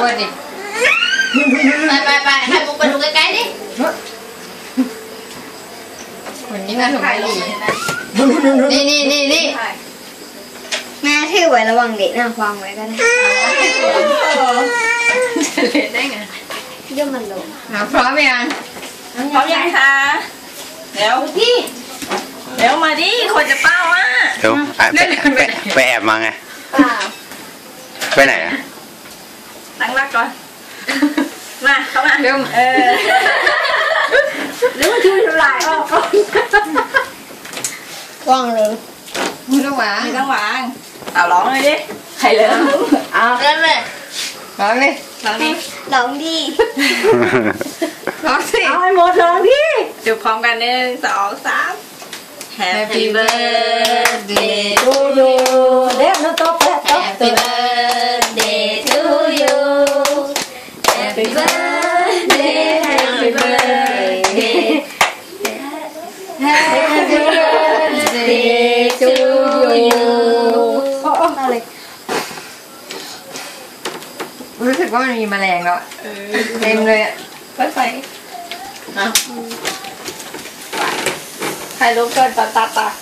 เวิร์ดดิไปไปไปให้มุกไปดูใกล้ๆดิคนนี้น่าสนใจดีนี่นี่นี่นี่แม่ถือไว้ระวังเด็กนะวางไว้ก็ได้จะเล่นได้ไงย่อมมันลงอะพร้อมยังพร้อมยังคะเดี๋ยวพี่เดี๋ยวมาดิคนจะเป้าอะเดี๋ยวอะไปไปไปแอบมาไงเปล่าไปไหนอะ ตั้งรักก่อน มาเข้ามาเริ่มเออหรือว่าช่วยทำลายออกก่อนวางเลยมือระหว่างไม่ต้องวางเอาร้องเลยดิใครเลยเอาเริ่มเลยร้องดิร้องดิลองดีร้องสิเอาให้หมดร้องดิจุบพร้อมกันหนึ่งสองสาม Happy birthday to you เด็กน้องโต๊ะแป๊ะโต๊ะ Happy birthday to you Happy birthday Happy birthday Happy birthday to you เอาเลยรู้สึกว่ามันมีแมลงแล้วอะเต็มเลยอะไปไปถ่ายรูปเกินตัดตัดตัด